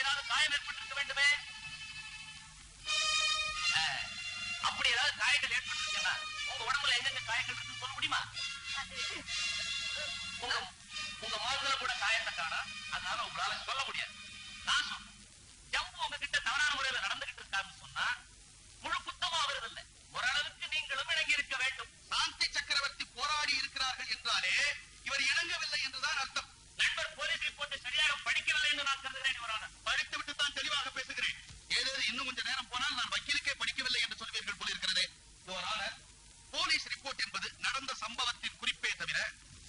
ஏதாவது காயம் ஏற்பட்டிருக்க வேண்டுமே? அப்படி ஏதாவது காயங்கள் ஏற்பட்டிருக்குன்னா உங்க உடம்புல எங்கெங்க காயங்கள் இருக்கு சொல்ல முடியுமா? உங்க உங்க முகத்துல கூட காயத்தை காணா அதனால உங்களால சொல்ல முடியாது. நான் சொல்றேன் ஜம்பு உங்ககிட்ட தவறான முறையில நடந்துகிட்டு இருக்காருன்னு சொன்னா முழு குத்தமா வருது இல்ல ஓரளவுக்கு நீங்களும் இணங்கி இருக்க வேண்டும் சாந்தி சக்கரவர்த்தி போராடி இருக்கிறார்கள் என்றாலே இவர் இணங்கவில்லை என்றுதான் அர்த்தம் நண்பர் போலீஸ் ரிப்போர்ட் சரியாக படிக்கவில்லை என்று நான் கருதுகிறேன் யுவரானர் படித்து விட்டு தான் தெளிவாக பேசுகிறேன் ஏதாவது இன்னும் கொஞ்ச நேரம் போனால் நான் வக்கீலுக்கே படிக்கவில்லை என்று சொல்வீர்கள் போல இருக்கிறதே யுவரான போலீஸ் ரிப்போர்ட் என்பது நடந்த சம்பவத்தின் குறிப்பே தவிர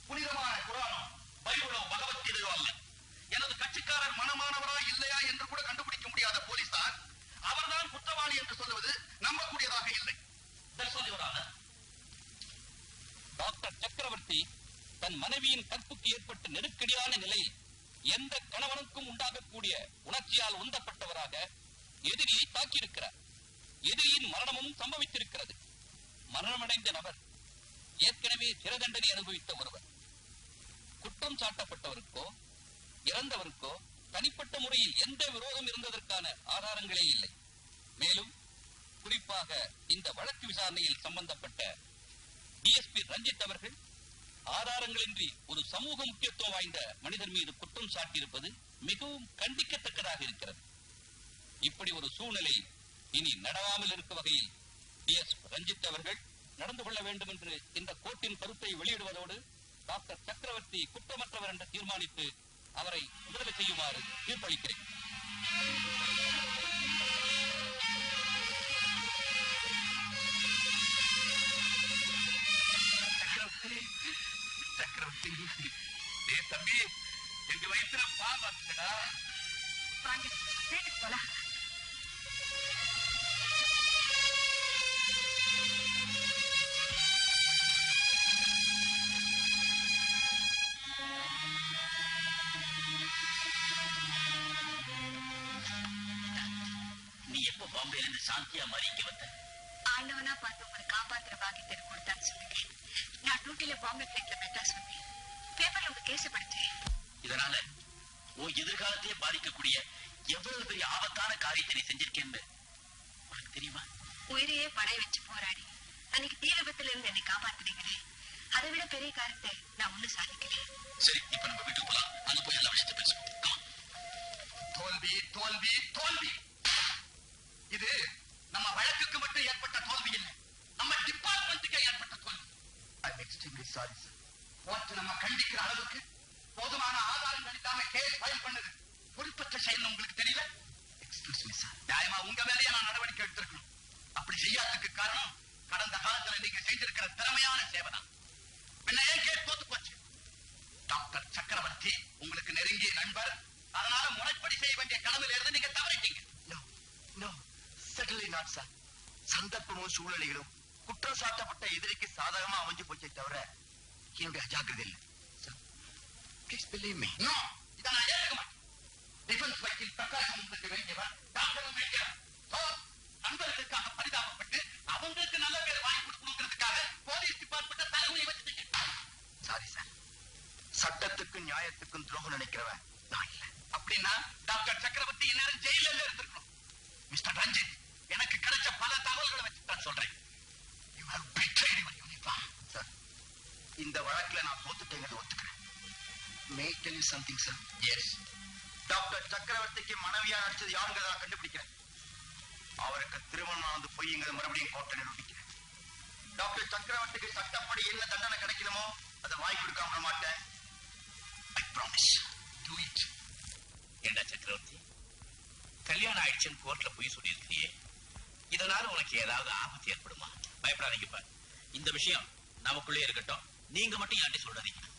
புனிதமான குரானோ பைபிளோ பகவத்கீதையோ அல்ல எனது கட்சிக்காரர் மனமானவரா இல்லையா என்று கூட கண்டுபிடிக்க முடியாத போலீசார் அவர்தான் குற்றவாளி என்று சொல்லுவது நம்பக்கூடியதாக இல்லை That's all, Your Honor. Doctor சக்கரவர்த்தி தன் மனைவியின் கற்புக்கு ஏற்பட்ட நெருக்கடியான நிலையில் எந்த கணவனுக்கும் உண்டாகக்கூடிய உணர்ச்சியால் உந்தப்பட்டவராக எதிரியை தாக்கியிருக்கிறார். எதிரியின் மரணமும் சம்பவித்திருக்கிறது. மரணமடைந்த நபர் ஏற்கனவே சிறை தண்டனை அனுபவித்த ஒருவர். குற்றம் சாட்டப்பட்டவருக்கோ இறந்தவருக்கோ தனிப்பட்ட முறையில் எந்த விரோதம் இருந்ததற்கான ஆதாரங்களே இல்லை. மேலும் குறிப்பாக இந்த வழக்கு விசாரணையில் சம்பந்தப்பட்ட டிஎஸ்பி ரஞ்சித் அவர்கள் ஆதாரங்களின்றி ஒரு சமூக முக்கியத்துவம் வாய்ந்த மனிதர் மீது குற்றம் சாட்டியிருப்பது மிகவும் கண்டிக்கத்தக்கதாக இருக்கிறது. இப்படி ஒரு சூழ்நிலை இனி நடவாமல் இருக்க வகையில் ரஞ்சித் அவர்கள் நடந்து கொள்ள வேண்டும் என்று இந்த கோர்ட்டின் கருத்தை வெளியிடுவதோடு டாக்டர் சக்கரவர்த்தி குற்றமற்றவர் என்று தீர்மானித்து அவரை விடுதலை செய்யுமாறு தீர்ப்பளிக்கிறேன். டே தம்பி எங்க வயிற்றுல பாம்பு வந்துடா வாங்க வீட்டுக்கு போலாம். நீ எப்ப பாம்பேல இருந்து சாந்தியா மறிக்க வந்த? ஆண்டவனா பார்த்து உங்களை காப்பாத்துற பாக்கியத்தை கொடுத்தான்னு சொல்லுங்க நான் டியூட்டில பாம்பே பிளைட்ல படிச்சேன் இதனால உன் எதிர்காலத்தையே பாதிக்கக்கூடிய எவ்வளவு பெரிய ஆபத்தான காரியத்தை நீ செஞ்சிருக்கேன்னு உனக்கு தெரியுமா? உயிரையே படைய வச்சு போராடி அன்னைக்கு தீ விபத்துல இருந்து என்னை காப்பாத்துனீங்களே. அதை விட பெரிய காரியத்தை நான் ஒண்ணும் சாதிக்கல சரி இப்ப நம்ம வீட்டுக்கு போலாம். அங்க போய் எல்லா விஷயத்தை பேசுவோம். தோல்வி தோல்வி தோல்வி. இது நம்ம வழக்குக்கு மட்டும் ஏற்பட்ட தோல்வி இல்லை. நம்ம டிபார்ட்மெண்ட்டுக்கு ஏற்பட்ட தோல்வி. ஐ எக்ஸ்ட்ரீம்லி சாரி சார் போட்டு நம்ம கண்டிக்கிற அளவுக்கு போதுமான ஆதாரம் கிடைக்காம கேஸ் ஃபைல் பண்ணுது. பொறுப்பற்ற செயல் உங்களுக்கு தெரியல? எக்ஸ்கியூஸ் மீ சார் நியாயமா உங்க வேலையை நான் நடவடிக்கை எடுத்திருக்கணும். அப்படி செய்யாததுக்கு காரணம் கடந்த காலத்துல நீங்க செய்திருக்கிற திறமையான சேவை தான். பின்ன ஏன் கேஸ் போத்து போச்சு? டாக்டர் சக்கரவர்த்தி உங்களுக்கு நெருங்கிய நண்பர். அதனால முறைப்படி செய்ய வேண்டிய கடமையில இருந்து நீங்க தவறிட்டீங்க. No no certainly not sir சந்தர்ப்பமும் சூழ்நிலைகளும் குற்றம் சாட்டப்பட்ட எதிரிக்கு சாதகமா அமைஞ்சு போச்சே தவிர என்னுடைய அஜாக்கிரதை இல்லை ப்ளீஸ் பிலீவ் மீ நோ இத நான் ஏற்க மாட்டேன் டிஃபென்ஸ் வக்கீல் பிரகாஷ் உங்களுக்கு வேண்டியவர் வேண்டியவர் So, நண்பர்களுக்காக பரிதாபப்பட்டு அவங்களுக்கு நல்ல பேர் வாங்கி கொடுக்கணுங்கிறதுக்காக போலீஸ் டிபார்ட்மெண்ட் தலைமையை வச்சுட்டீங்க சாரி சார் சட்டத்துக்கும் நியாயத்துக்கும் துரோகம் நினைக்கிறவன் நான் இல்லை அப்படின்னா டாக்டர் சக்கரவர்த்தி இந்நேரம் ஜெயில இருந்திருக்கணும் மிஸ்டர் ரஞ்சித் எனக்கு கிடைச்ச பல தகவல்களை வச்சு தான் சொல்றேன் you have betrayed your uniform sir இந்த வழக்குல நான் தோத்துட்டேங்கிறத ஒத்துக்கிறேன் may tell you something sir yes doctor சக்கரவர்த்திக்கு மனைவியா நடிச்சது யாருங்கிறத கண்டுபிடிக்கிறேன். அவருக்கு திருமணம் ஆனது பொய்ங்கிறத மறுபடியும் கோர்ட்டை நிரூபிக்கிறேன். டாக்டர் சக்கரவர்த்திக்கு சட்டப்படி என்ன தண்டனை கிடைக்கணுமோ அதை வாங்கி கொடுக்காம மாட்டேன். ஐ ப்ராமிஸ் டு இட் ஏண்டா சக்கரவர்த்தி? கல்யாணம் ஆயிடுச்சுன்னு கோர்ட்ல போய் சொல்லியிருக்கிறியே. இதனால உனக்கு ஏதாவது ஆபத்து ஏற்படுமா? பயப்படாதீங்கப்பா இந்த விஷயம் நமக்குள்ளே இருக்கட்டும். நீங்க மட்டும் யார்ட்டையும் சொல்லாதீங்க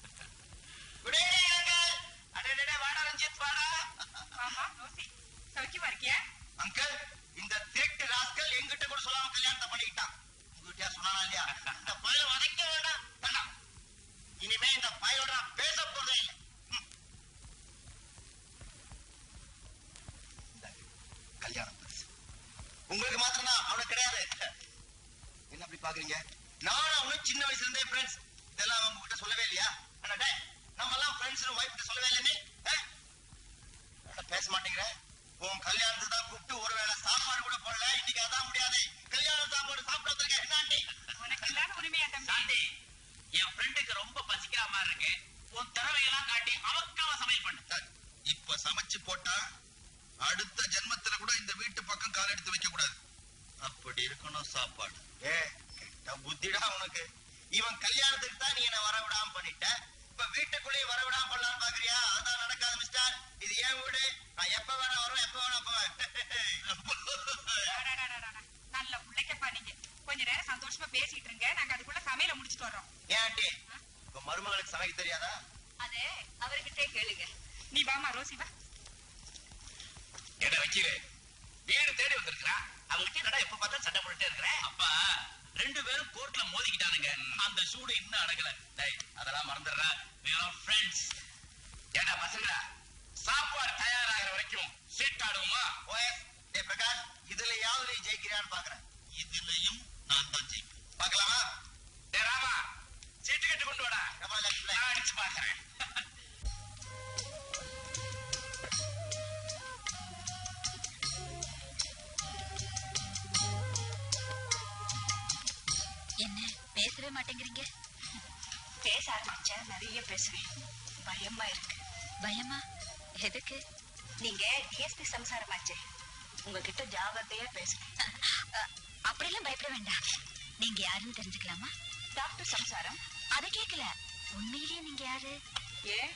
பாக்குறீங்க? நானும் அவனும் சின்ன வயசுல இருந்தே ஃப்ரெண்ட்ஸ் இதெல்லாம் உங்ககிட்ட சொல்லவே இல்லையா? நம்ம எல்லாம் ஃப்ரெண்ட்ஸ் ஒய்ஃப் சொல்லவே இல்லை நீ? ஆ? என்ன பேச மாட்டேங்கிற? உன் கல்யாணத்துக்கு தான் கூப்பிட்டு ஒருவேளை சாப்பாடு கூட போடல இன்னைக்கு அதான் முடியாது. கல்யாண சாப்பாடு சாப்பிட வந்திருக்கேன். சாந்தி என் ஃப்ரெண்டுக்கு ரொம்ப பசிக்கிற மாதிரி இருக்கு. உன் திறமையெல்லாம் காட்டி அவக்காவ சமையல் பண்ணு. இப்ப சமைச்சு போட்டா அடுத்த ஜென்மத்துல கூட இந்த வீட்டு பக்கம் கால் எடுத்து வைக்க கூடாது அப்படி இருக்கணும் சாப்பாடு. ஏ கெட்ட புத்திடா உனக்கு. இவன் கல்யாணத்துக்கு தான் நீ என்ன வரவிடாம பண்ணிட்ட. இப்ப வீட்டுக்குள்ளேயே வரவிடாம பண்ணலாம்னு பாக்குறியா? அதான் நடக்காது மிஸ்டர் இது ஏன் வீடு? நான் எப்ப வேணா வருவேன் எப்ப வேணா போவேன். நல்ல பிள்ளைக்கப்பா நீங்க. கொஞ்ச நேரம் சந்தோஷமா பேசிட்டு இருங்க. நாங்க அதுக்குள்ள சமையல முடிச்சிட்டு வர்றோம். ஏன் ஆண்டி? இப்ப மருமகளுக்கு சமைக்க தெரியாதா? அது அவர்கிட்டே கேளுங்க. நீ வாமா ரோசி வா. என்ன வைக்கிறேன் வீடு தேடி வந்திருக்கிறா? அவங்க கிட்ட எப்ப பார்த்தா சண்டை போட்டுட்டே இருக்கிறேன் அப்பா ரெண்டு பேரும் கோர்ட்ல மோதிக்கிட்டானுங்க. அந்த சூடு இன்னும் அடங்கல. டேய் அதெல்லாம் மறந்துடுறா. ஏடா பசங்களா சாப்பாடு தயாராகிற வரைக்கும் சீட் ஆடுவோமா ஓஎஸ் டே பிரகாஷ் இதுலயாவது நீ ஜெயிக்கிறியான்னு பாக்குறேன். இதுலயும் நிறைய பேசுவேன் பயமா இருக்கு. பயமா? எதுக்கு? நீங்க டிஎஸ்பி சம்சாரமாச்சே உங்ககிட்ட ஜாகிரதையா பேசுறேன். அ- அப்படியெல்லாம் பயப்பட வேண்டாம். நீங்க யாருன்னு தெரிஞ்சுக்கலாமா? டாக்டர் சம்சாரம். அதை கேட்கல உண்மையிலேயே நீங்க யாரு? ஏன்?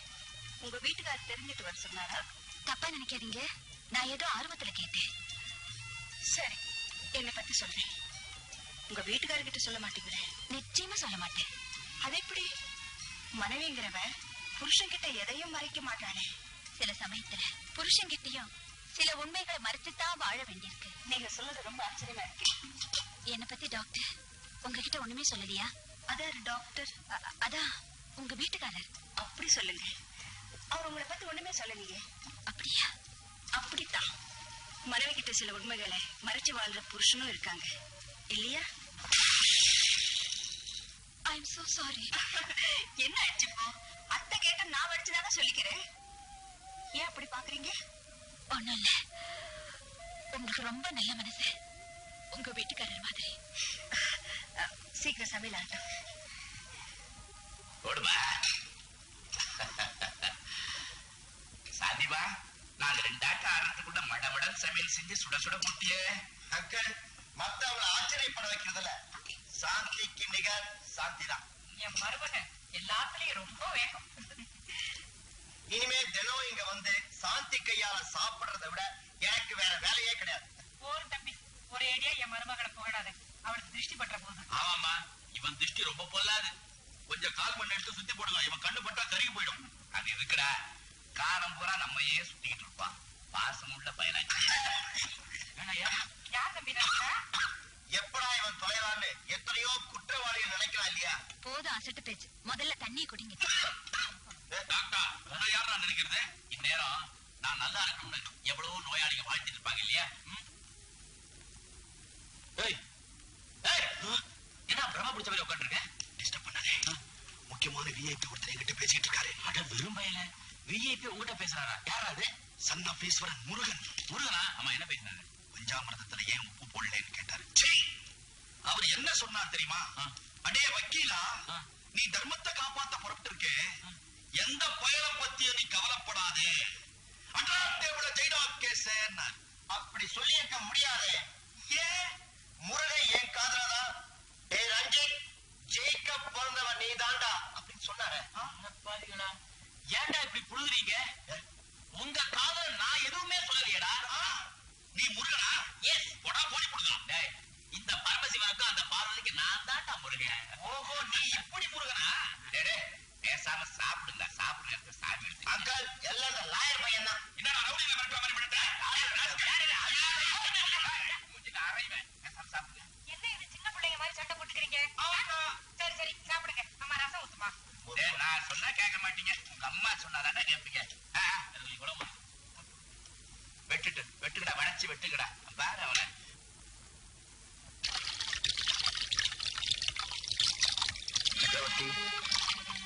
உங்க வீட்டுக்காரர் தெரிஞ்சுட்டு வர சொன்னாரா? தப்பா நினைக்காதீங்க. நான் ஏதோ ஆர்வத்துல கேட்டேன். சரி என்னை பத்தி சொல்றேன். உங்க வீட்டுக்காரர்கிட்ட சொல்ல மாட்டீங்களே? நிச்சயமா சொல்ல மாட்டேன். அது எப்படி? மனைவிங்கிறவன் புருஷன்கிட்ட எதையும் மறைக்க மாட்டானே. சில சமயத்துல புருஷன்கிட்டயும் சில உண்மைகளை மறைச்சுதான் வாழ வேண்டியிருக்கு. நீங்க சொல்றது ரொம்ப ஆச்சரியமா இருக்கு. என்னை பத்தி டாக்டர் உங்ககிட்ட ஒண்ணுமே சொல்லலையா? அதாரு டாக்டர் அதான் உங்க வீட்டுக்காரர். அப்படி சொல்லுங்க. அவர் உங்களை பத்தி ஒண்ணுமே சொல்லலையே. அப்படியா? அப்படித்தான். மனைவி கிட்ட சில உண்மைகளை மறைச்சு வாழ்ற புருஷனும் இருக்காங்க. இல்லையா? So சாரி என்ன ஆச்சு இப்போ? அத்தை கேட்ட நான் வடிச்சுதானே சொல்லிக்கிறேன். ஏன் அப்படி பாக்குறீங்க? ஒண்ணும் இல்ல. உங்களுக்கு ரொம்ப நல்ல மனசு. உங்க வீட்டுக்காரர் மாதிரி. சீக்கிரம் சமையல் ஆகட்டும். சாந்திபா நாங்க ரெண்டாட்டு ஆடுறதுக்குள்ள மடமடன் சமையல் செஞ்சு சுட சுட போட்டியே. அங்கிள் மத்தவங்களை ஆச்சரியப்பட வைக்கிறதுல சாந்திக்கு நிகர் சாந்தி தான் என் மருமகன் எல்லாத்துலயும் ரொம்ப வேகம். இனிமே தினம் இங்க வந்து சாந்தி கையால சாப்பிடுறதை விட எனக்கு வேற வேலையே கிடையாது. போர் தம்பி ஒரே அடியா என் மருமகளை புகழாத. அவளுக்கு திருஷ்டி பற்ற போகுது ஆமாமா இவன் திருஷ்டி ரொம்ப பொல்லாது. கொஞ்சம் கால் பண்ண எடுத்து சுத்தி போடுங்க இவன் கண்ணு பட்டா கருகி போயிடும். அது இருக்குடா. காலம் பூரா நம்மையே சுத்திக்கிட்டு இருப்பான். பாசம் உள்ள பயனாச்சு யார் தம்பி? எப்படா இவன் தொலைவான்னு எத்தனையோ குற்றவாளிகள் நினைக்கிறான் இல்லையா? போதும் அசட்டு பேச்சு. முதல்ல தண்ணியை குடிங்க. டாக்டா உன்னை யார் நான் நினைக்கிறது? இந்நேரம் நான் நல்லா இருக்கணும்னு எவ்வளவோ நோயாளிங்க வாழ்த்திட்டு இருப்பாங்க இல்லையா? என்ன பிரம்ம பிடிச்ச மாதிரி உட்காந்துருக்க டிஸ்டர்ப் பண்ணாதே. முக்கியமான விஐபி ஒருத்தர் என்கிட்ட பேசிட்டு இருக்காரு. அட வெறும் பயல விஐபி உங்ககிட்ட பேசுறாரா? யார் அது? Son of Eswaran Murugan. முருகனா? ஆமா என்ன பேசினாரு? பஞ்சாமிரதத்துல ஏன் உப்பு போடலன்னு கேட்டாரு! அவர் என்ன சொன்னார் தெரியுமா. அடே வக்கீலா. நீ தர்மத்தை காப்பாத்த புறப்பட்டிருக்கே. எந்த பயலை பத்தியும் நீ கவலைப்படாதே. அட்ராக்டிவ்ல ஜெயினா கேஸ் அப்படி சொல்லியிருக்க முடியாது. ஏன் முருகன் என் காதலதான் ஏ ரஞ்சித் ஜெயிக்க பிறந்தவன் நீ தாண்டா அப்படின்னு சொன்னாரு. பாருங்களா ஏன்டா இப்படி புழுதுறீங்க? உங்க காதல் நான் எதுவுமே சொல்லலையேடா. நீ முருகனா? எஸ் போடா போடி புடுங்கலாம் டேய் இந்த பரமசிவனுக்கு அந்த பார்வதிக்கு நான் தாண்டா முருகன். ஓஹோ நீ இப்படி முருகனா? டேய், பேசாம சாப்பிடுங்க சாப்பிடுங்க நேரத்துல சாமி எடுத்து அங்கிள் எல்லாம் லாயர் பையன் தான் விட்டு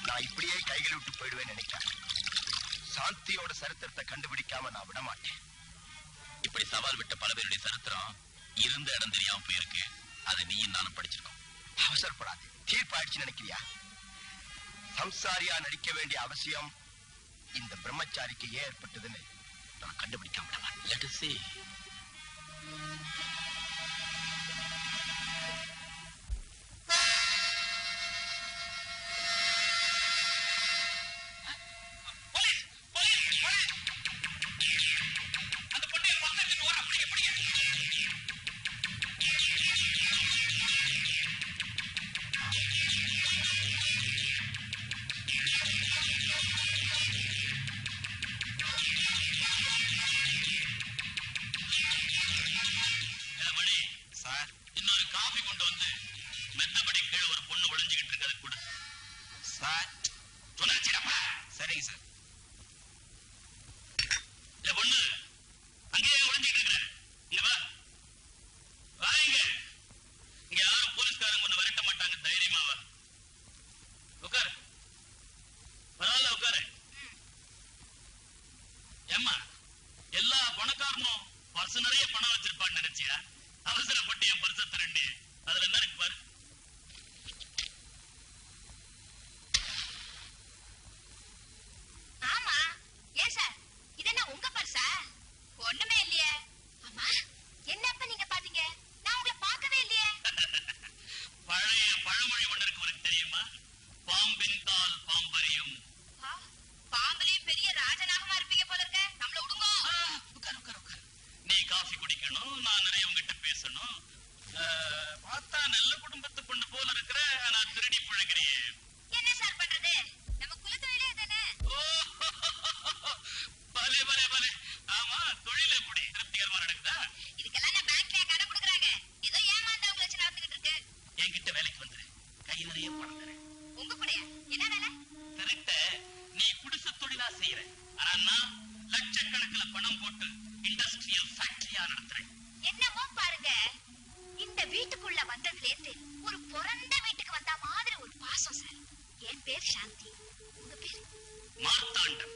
நான் இப்படியே கைகளை விட்டு போயிடுவேன் நினைக்கிறேன் சாந்தியோட சரித்திரத்தை கண்டுபிடிக்காம நான் விட மாட்டேன் இப்படி சவால் விட்ட பல பேருடைய சரித்திரம் இருந்த இடம் தெரியாம போயிருக்கு. அதை நீயும் நானும் படிச்சிருக்கோம். அவசரப்படாது. தீர்ப்பாயிடுச்சு நினைக்கிறியா? சம்சாரியா நடிக்க வேண்டிய அவசியம் இந்த பிரம்மச்சாரிக்கு ஏன் ஏற்பட்டதுன்னு நான் கண்டுபிடிக்காம விட மாட்டேன் பேர் சாந்தி உங்க பேர் மார்த்தாண்டம்